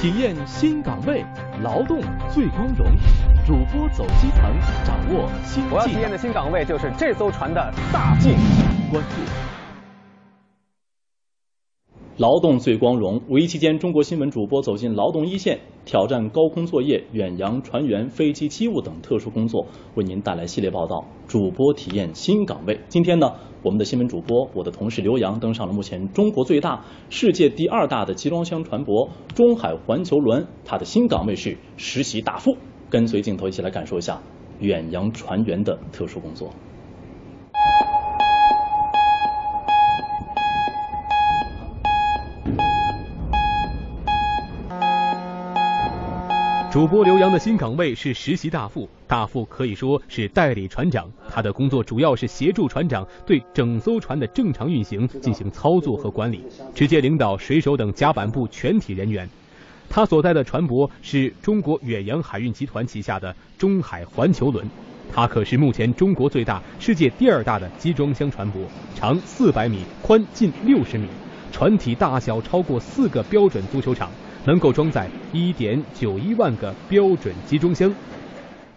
体验新岗位，劳动最光荣。主播走基层，掌握新我要体验的新岗位就是这艘船的大副。关注。劳动最光荣。五一期间，中国新闻主播走进劳动一线，挑战高空作业、远洋船员、飞机机务等特殊工作，为您带来系列报道。主播体验新岗位。今天呢，我们的新闻主播，我的同事刘洋登上了目前中国最大、世界第二大的集装箱船舶——中海环球轮，它的新岗位是实习大副。跟随镜头一起来感受一下远洋船员的特殊工作。主播刘洋的新岗位是实习大副，大副可以说是代理船长，他的工作主要是协助船长对整艘船的正常运行进行操作和管理，直接领导水手等甲板部全体人员。他所在的船舶是中国远洋海运集团旗下的中海环球轮，它可是目前中国最大、世界第二大的集装箱船舶，长四百米，宽近六十米，船体大小超过四个标准足球场。能够装载一点九一万个标准集装箱。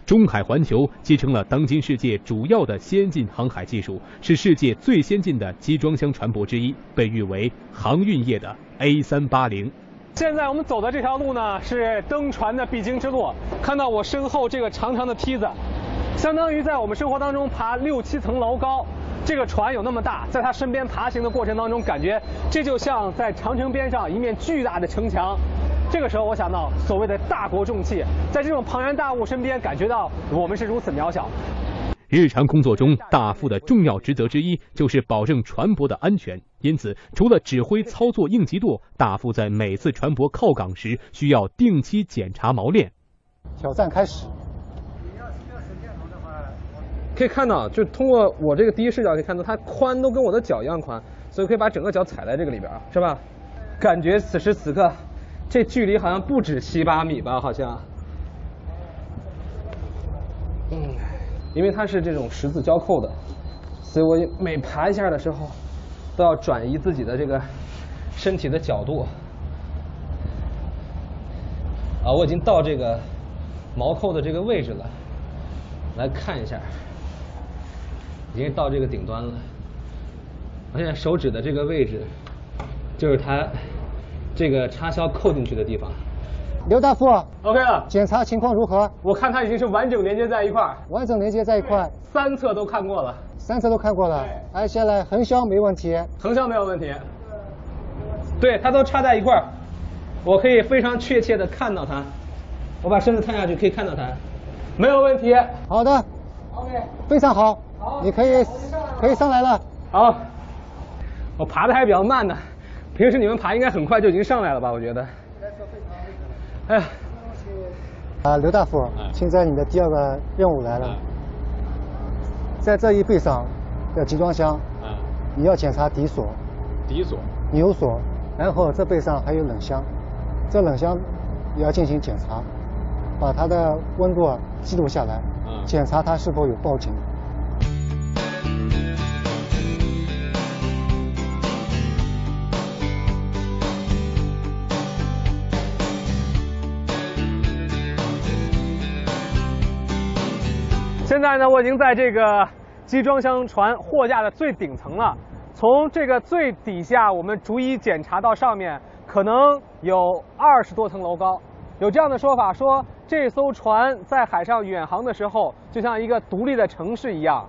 中海环球继承了当今世界主要的先进航海技术，是世界最先进的集装箱船舶之一，被誉为航运业的 A 三八零。现在我们走的这条路呢，是登船的必经之路。看到我身后这个长长的梯子，相当于在我们生活当中爬六七层楼高。这个船有那么大，在它身边爬行的过程当中，感觉这就像在长城边上一面巨大的城墙。这个时候，我想到所谓的大国重器，在这种庞然大物身边，感觉到我们是如此渺小。日常工作中，大副的重要职责之一就是保证船舶的安全。因此，除了指挥操作应急舵，大副在每次船舶靠港时，需要定期检查锚链。挑战开始。可以看到，就通过我这个第一视角可以看到，它宽都跟我的脚一样宽，所以可以把整个脚踩在这个里边，是吧？感觉此时此刻。这距离好像不止七八米吧，好像。嗯，因为它是这种十字交扣的，所以我每爬一下的时候，都要转移自己的这个身体的角度。啊，我已经到这个锚扣的这个位置了，来看一下，已经到这个顶端了。我现在手指的这个位置，就是它。这个插销扣进去的地方，刘大夫，OK 了。检查情况如何？我看它已经是完整连接在一块儿，完整连接在一块，三侧都看过了，三侧都看过了。哎，下来横销没问题，横销没有问题。对，它都插在一块儿，我可以非常确切的看到它。我把身子探下去可以看到它，没有问题。好的，OK，非常好。好，你可以可以上来了。好，我爬的还比较慢呢。平时你们爬应该很快就已经上来了吧？我觉得。哎呀，啊，刘大夫，现在你的第二个任务来了，在这一背上的集装箱，你要检查底锁、底锁、扭锁，然后这背上还有冷箱，这冷箱也要进行检查，把它的温度记录下来，检查它是否有报警。现在呢，我已经在这个集装箱船货架的最顶层了。从这个最底下，我们逐一检查到上面，可能有二十多层楼高。有这样的说法，说这艘船在海上远航的时候，就像一个独立的城市一样，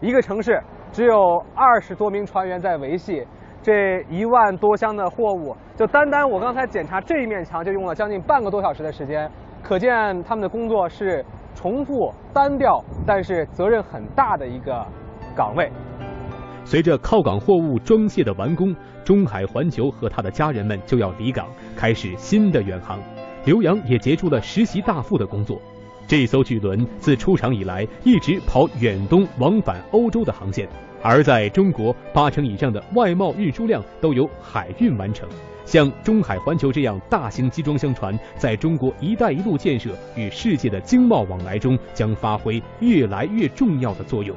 一个城市只有二十多名船员在维系这一万多箱的货物。就单单我刚才检查这一面墙，就用了将近半个多小时的时间，可见他们的工作是。重复单调，但是责任很大的一个岗位。随着靠港货物装卸的完工，中海环球和他的家人们就要离港，开始新的远航。刘洋也结束了实习大副的工作。这艘巨轮自出厂以来，一直跑远东往返欧洲的航线，而在中国，八成以上的外贸运输量都由海运完成。像中海环球这样大型集装箱船，在中国“一带一路”建设与世界的经贸往来中，将发挥越来越重要的作用。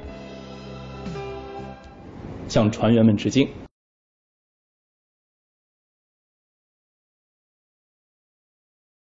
向船员们致敬。